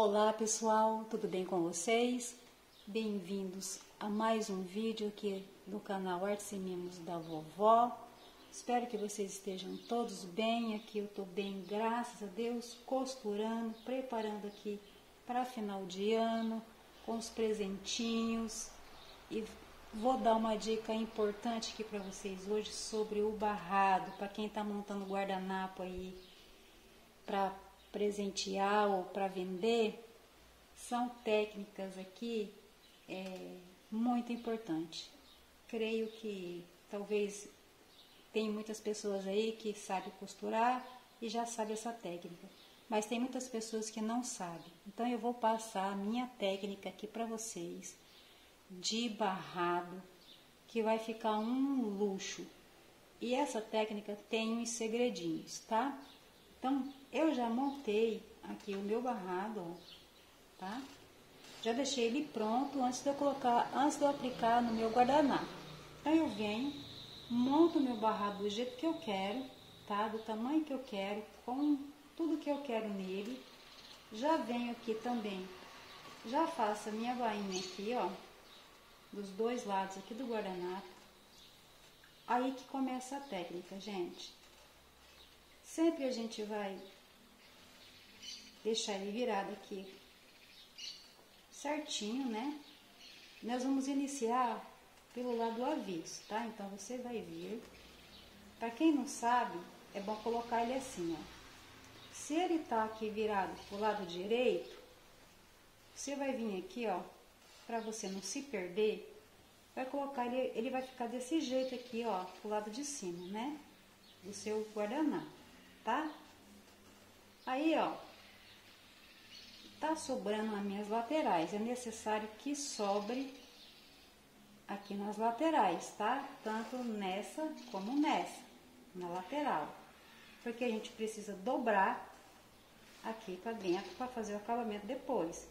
Olá pessoal, tudo bem com vocês? Bem-vindos a mais um vídeo aqui no canal Artes e Mimos da Vovó. Espero que vocês estejam todos bem. Aqui eu estou bem, graças a Deus, costurando, preparando aqui para final de ano, com os presentinhos. E vou dar uma dica importante aqui para vocês hoje sobre o barrado, para quem está montando guardanapo aí para presentear ou para vender, são técnicas aqui é, muito importantes. Creio que talvez tem muitas pessoas aí que sabem costurar e já sabem essa técnica, mas tem muitas pessoas que não sabem. Então eu vou passar a minha técnica aqui para vocês de barrado, que vai ficar um luxo. E essa técnica tem uns segredinhos, tá? Então, eu já montei aqui o meu barrado, ó, tá? Já deixei ele pronto antes de eu colocar, antes de eu aplicar no meu guardanapo. Então, eu venho, monto o meu barrado do jeito que eu quero, tá? Do tamanho que eu quero, com tudo que eu quero nele. Já venho aqui também, já faço a minha bainha aqui, ó, dos dois lados aqui do guardanapo. Aí que começa a técnica, gente. Sempre a gente vai deixar ele virado aqui certinho, né? Nós vamos iniciar pelo lado avesso, tá? Então, você vai vir. Para quem não sabe, é bom colocar ele assim, ó. Se ele tá aqui virado pro lado direito, você vai vir aqui, ó, para você não se perder, vai colocar ele, ele vai ficar desse jeito aqui, ó, pro lado de cima, né? Do seu guardanapo tá? Aí, ó, tá sobrando nas minhas laterais. É necessário que sobre aqui nas laterais, tá? Tanto nessa como nessa, na lateral. Porque a gente precisa dobrar aqui pra dentro para fazer o acabamento depois.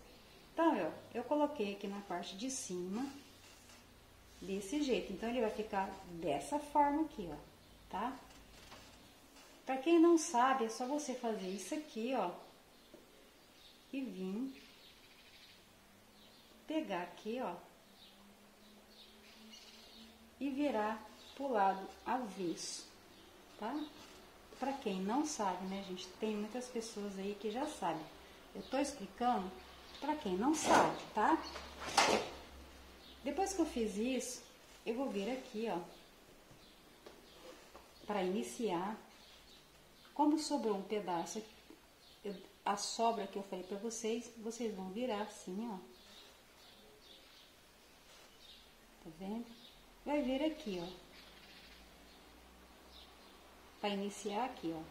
Então, ó, eu coloquei aqui na parte de cima, desse jeito. Então, ele vai ficar dessa forma aqui, ó, tá? Para quem não sabe, é só você fazer isso aqui, ó. E vir pegar aqui, ó. E virar pro lado avesso, tá? Para quem não sabe, né, gente? Tem muitas pessoas aí que já sabem. Eu tô explicando para quem não sabe, tá? Depois que eu fiz isso, eu vou vir aqui, ó, para iniciar como sobrou um pedaço, eu, a sobra que eu falei para vocês, vocês vão virar assim, ó. Tá vendo? Vai vir aqui, ó. Para iniciar aqui, ó.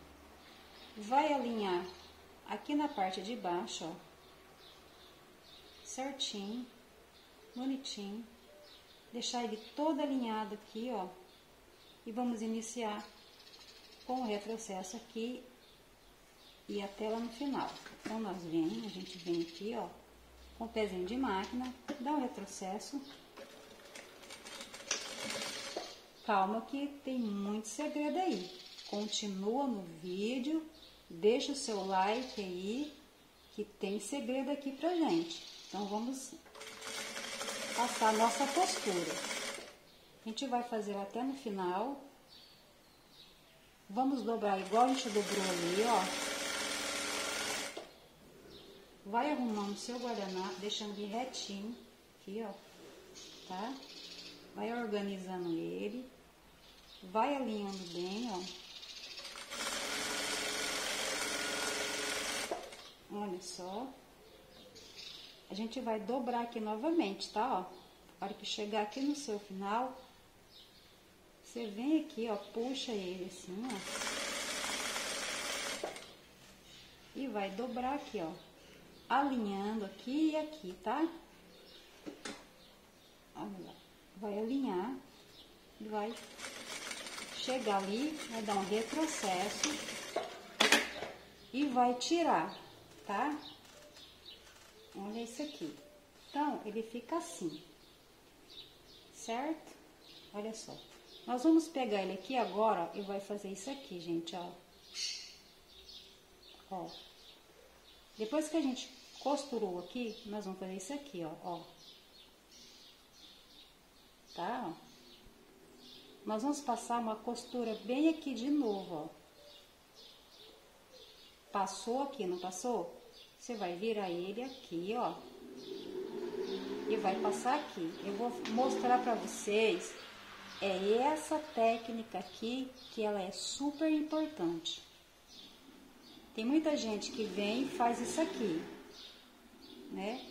Vai alinhar aqui na parte de baixo, ó. Certinho, bonitinho. Deixar ele todo alinhado aqui, ó. E vamos iniciar com o retrocesso aqui e até lá no final. Então, nós vem, a gente vem aqui, ó, com o pezinho de máquina, dá um retrocesso. Calma que tem muito segredo aí. Continua no vídeo, deixa o seu like aí, que tem segredo aqui pra gente. Então, vamos passar a nossa postura. A gente vai fazer até no final, Vamos dobrar igual a gente dobrou ali, ó. Vai arrumando seu guardanapo, deixando ele retinho, aqui, ó, tá? Vai organizando ele, vai alinhando bem, ó. Olha só. A gente vai dobrar aqui novamente, tá, ó? A hora que chegar aqui no seu final, você vem aqui, ó, puxa ele assim, ó. E vai dobrar aqui, ó. Alinhando aqui e aqui, tá? Vai alinhar. E vai chegar ali, vai dar um retrocesso. E vai tirar, tá? Olha isso aqui. Então, ele fica assim. Certo? Olha só. Nós vamos pegar ele aqui agora e vai fazer isso aqui, gente, ó. Ó. Depois que a gente costurou aqui, nós vamos fazer isso aqui, ó, ó. Tá? Nós vamos passar uma costura bem aqui de novo, ó. Passou aqui, não passou? Você vai virar ele aqui, ó. E vai passar aqui. Eu vou mostrar pra vocês. É essa técnica aqui que ela é super importante. Tem muita gente que vem e faz isso aqui, né?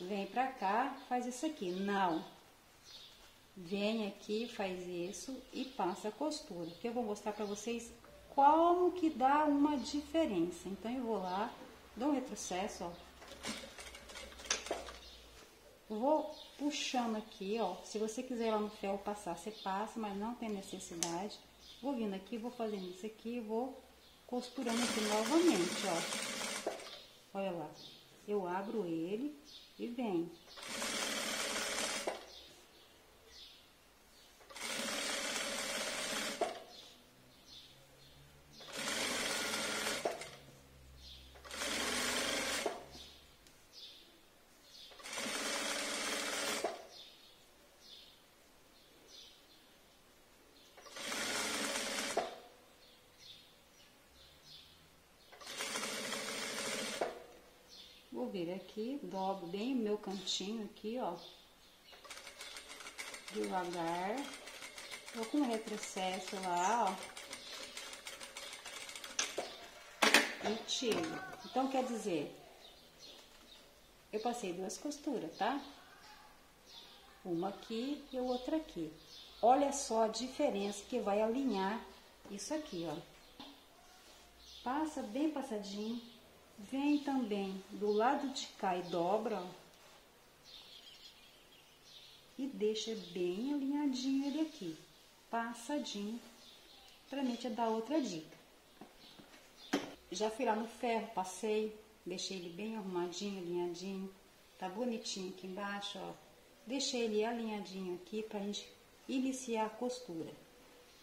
Vem pra cá, faz isso aqui. Não. Vem aqui, faz isso e passa a costura. Que eu vou mostrar pra vocês como que dá uma diferença. Então, eu vou lá, dou um retrocesso, ó. Vou puxando aqui, ó. Se você quiser lá no ferro passar, você passa, mas não tem necessidade. Vou vindo aqui, vou fazendo isso aqui, vou costurando aqui novamente, ó. Olha lá. Eu abro ele e venho. Vou vir aqui, dobro bem o meu cantinho aqui, ó. Devagar. Vou com retrocesso lá, ó. E tiro. Então, quer dizer, eu passei duas costuras, tá? Uma aqui e outra aqui. Olha só a diferença que vai alinhar isso aqui, ó. Passa bem passadinho Vem também do lado de cá e dobra, ó, e deixa bem alinhadinho ele aqui, passadinho, pra mim te dar outra dica. Já fui lá no ferro, passei, deixei ele bem arrumadinho, alinhadinho, tá bonitinho aqui embaixo, ó. Deixei ele alinhadinho aqui pra gente iniciar a costura.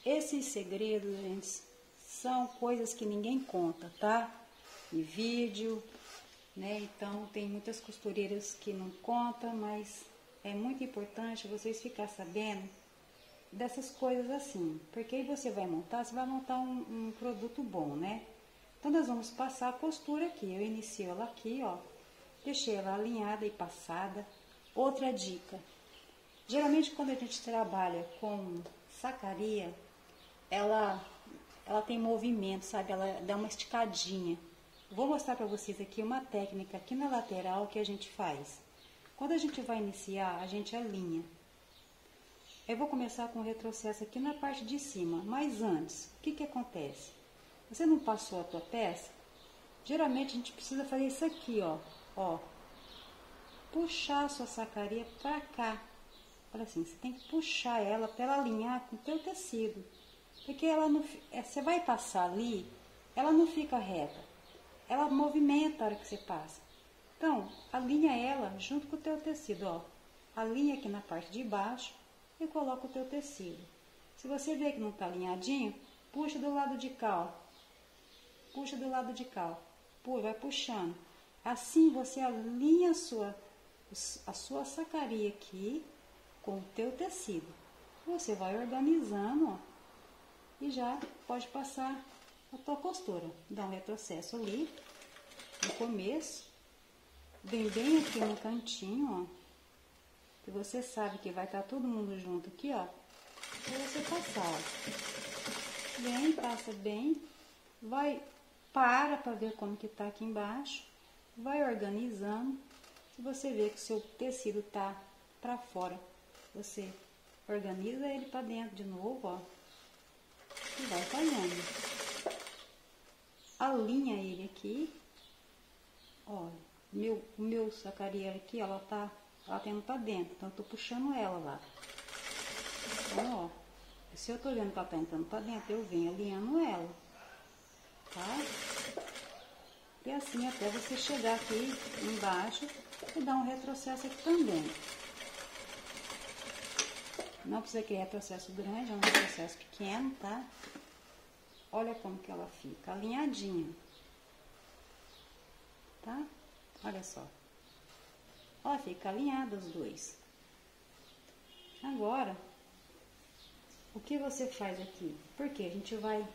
Esses segredos, gente, são coisas que ninguém conta, tá? Em vídeo, né? Então tem muitas costureiras que não contam, mas é muito importante vocês ficar sabendo dessas coisas assim, porque aí você vai montar, você vai montar um, um produto bom, né? Então nós vamos passar a costura aqui, eu inicio ela aqui, ó, deixei ela alinhada e passada. Outra dica, geralmente quando a gente trabalha com sacaria, ela, ela tem movimento, sabe? Ela dá uma esticadinha. Vou mostrar para vocês aqui uma técnica aqui na lateral que a gente faz. Quando a gente vai iniciar, a gente alinha. Eu vou começar com o retrocesso aqui na parte de cima, mas antes, o que que acontece? Você não passou a tua peça? Geralmente a gente precisa fazer isso aqui, ó, ó. Puxar a sua sacaria para cá. Olha assim, você tem que puxar ela para ela alinhar com o teu tecido. Porque ela não, é, você vai passar ali, ela não fica reta ela movimenta a hora que você passa. Então, alinha ela junto com o teu tecido, ó. Alinha aqui na parte de baixo e coloca o teu tecido. Se você vê que não está alinhadinho, puxa do lado de cá, ó. Puxa do lado de cá, ó. vai puxando. Assim você alinha a sua, a sua sacaria aqui com o teu tecido. Você vai organizando, ó. E já pode passar a tua costura. Dá um retrocesso ali, no começo. Vem bem aqui no cantinho, ó. Que você sabe que vai estar tá todo mundo junto aqui, ó. Pra você passar, ó. Vem, passa bem. Vai, para pra ver como que tá aqui embaixo. Vai organizando. Se você vê que o seu tecido tá pra fora, você organiza ele pra dentro de novo, ó. E vai falhando alinha ele aqui. Olha, meu, meu sacaria aqui, ela tá, tem tá dentro, então eu tô puxando ela lá. Então, ó, se eu tô vendo que ela tá entrando pra dentro, eu venho alinhando ela, tá? E assim até você chegar aqui embaixo e dar um retrocesso aqui também. Não precisa que retrocesso grande, é um retrocesso pequeno, tá? Olha como que ela fica, alinhadinha. Tá? Olha só. Ó, fica alinhado os dois. Agora, o que você faz aqui? Porque a gente vai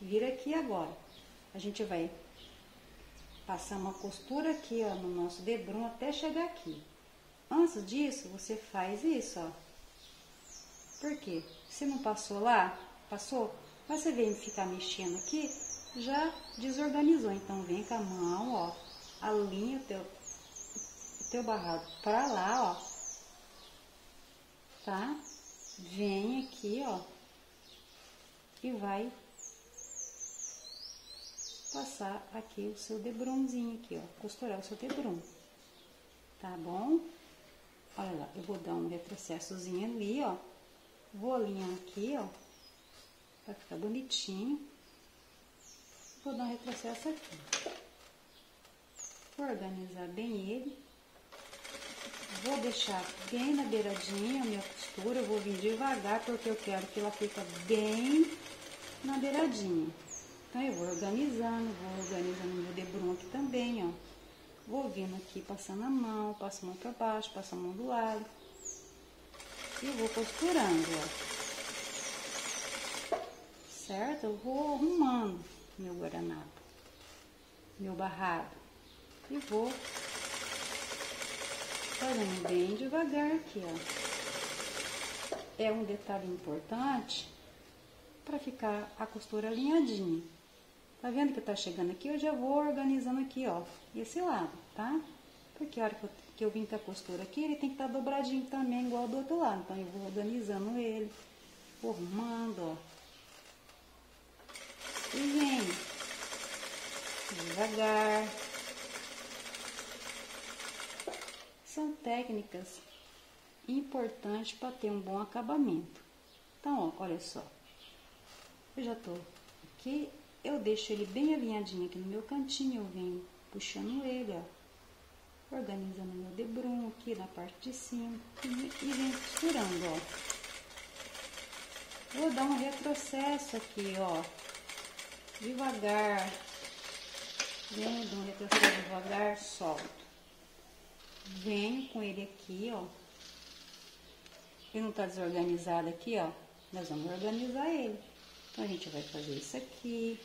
vir aqui agora. A gente vai passar uma costura aqui, ó, no nosso debrum até chegar aqui. Antes disso, você faz isso, ó. Por quê? Se não passou lá, passou, mas você vem ficar mexendo aqui, já desorganizou. Então, vem com a mão, ó, alinha o teu, o teu barrado pra lá, ó. Tá? Vem aqui, ó, e vai passar aqui o seu debrunzinho aqui, ó, costurar o seu debrum, tá bom? Olha lá, eu vou dar um retrocessozinho ali, ó, vou alinhar aqui, ó, pra ficar bonitinho, vou dar um retrocesso aqui, vou organizar bem ele, vou deixar bem na beiradinha a minha costura, vou vir devagar porque eu quero que ela fique bem na beiradinha. Então, eu vou organizando, vou organizando meu debrum aqui também, ó. Vou vindo aqui, passando a mão, passo a mão pra baixo, passo a mão do lado. E vou costurando, ó. Certo? Eu vou arrumando meu guardanapo, meu barrado. E vou fazendo bem devagar aqui, ó. É um detalhe importante para ficar a costura alinhadinha. Tá vendo que tá chegando aqui? Eu já vou organizando aqui, ó, esse lado, tá? Porque a hora que eu, que eu vim com a costura aqui, ele tem que estar tá dobradinho também, igual do outro lado. Então, eu vou organizando ele, formando, ó. E vem devagar. São técnicas importantes para ter um bom acabamento. Então, ó, olha só. Eu já tô aqui eu deixo ele bem alinhadinho aqui no meu cantinho, eu venho puxando ele, ó. Organizando meu debrum aqui na parte de cima e, e venho costurando, ó. Vou dar um retrocesso aqui, ó. Devagar. Venho, dou um devagar, solto. Venho com ele aqui, ó. Ele não tá desorganizado aqui, ó. Nós vamos organizar ele. Então, a gente vai fazer isso aqui.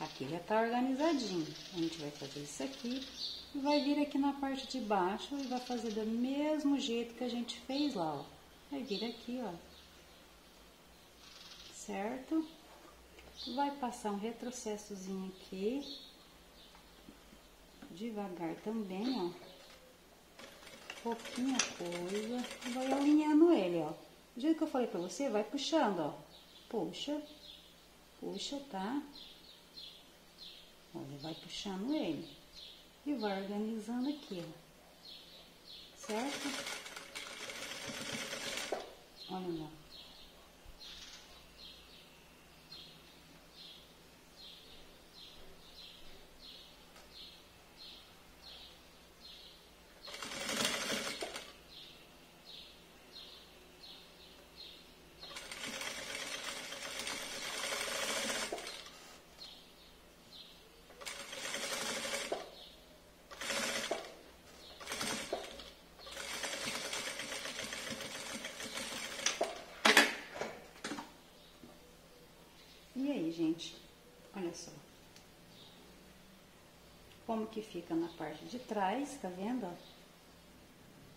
Aqui já tá organizadinho. A gente vai fazer isso aqui. E vai vir aqui na parte de baixo e vai fazer do mesmo jeito que a gente fez lá, ó. Vai vir aqui, ó. Certo? Vai passar um retrocessozinho aqui. Devagar também, ó. Pouquinha coisa. Vai alinhando ele, ó. Do jeito que eu falei pra você, vai puxando, ó. Puxa, puxa, tá? Olha, vai puxando ele. E vai organizando aqui, ó. Certo? Olha lá. gente, olha só. Como que fica na parte de trás, tá vendo?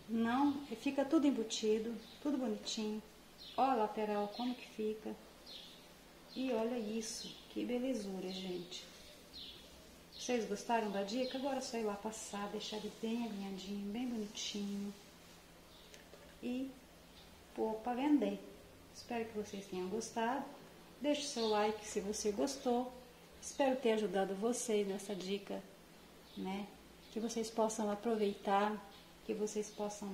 Não, fica tudo embutido, tudo bonitinho. Ó a lateral, como que fica. E olha isso, que belezura, gente. Vocês gostaram da dica? Agora é só ir lá passar, deixar ele bem alinhadinho, bem bonitinho. E pôr para vender. Espero que vocês tenham gostado. Deixe seu like se você gostou. Espero ter ajudado vocês nessa dica, né? Que vocês possam aproveitar, que vocês possam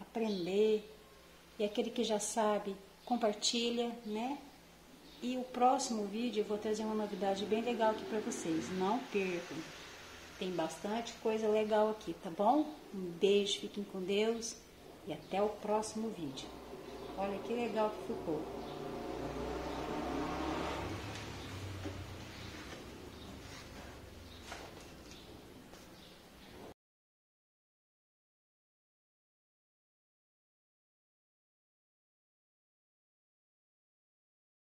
aprender. E aquele que já sabe, compartilha, né? E o próximo vídeo eu vou trazer uma novidade bem legal aqui para vocês. Não percam. Tem bastante coisa legal aqui, tá bom? Um beijo, fiquem com Deus e até o próximo vídeo. Olha que legal que ficou.